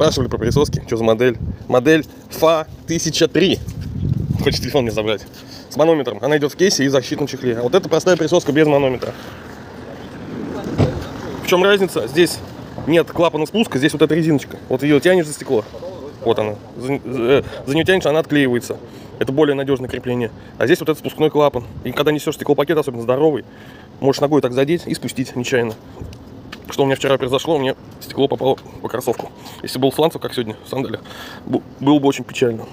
Спрашивали про присоски, что за модель. Модель FA 1003. Хочешь телефон мне забрать. С манометром. Она идет в кейсе и в защитном чехле. А вот это простая присоска без манометра. В чем разница? Здесь нет клапана спуска, здесь вот эта резиночка. Вот ее тянешь за стекло. Вот она. За, за- за нее тянешь, она отклеивается. Это более надежное крепление. А здесь вот этот спускной клапан. И когда несешь стеклопакет, особенно здоровый, можешь ногой так задеть и спустить нечаянно. Что у меня вчера произошло, мне стекло попало по кроссовку. Если был фланцев, как сегодня, в сандалях, было бы очень печально.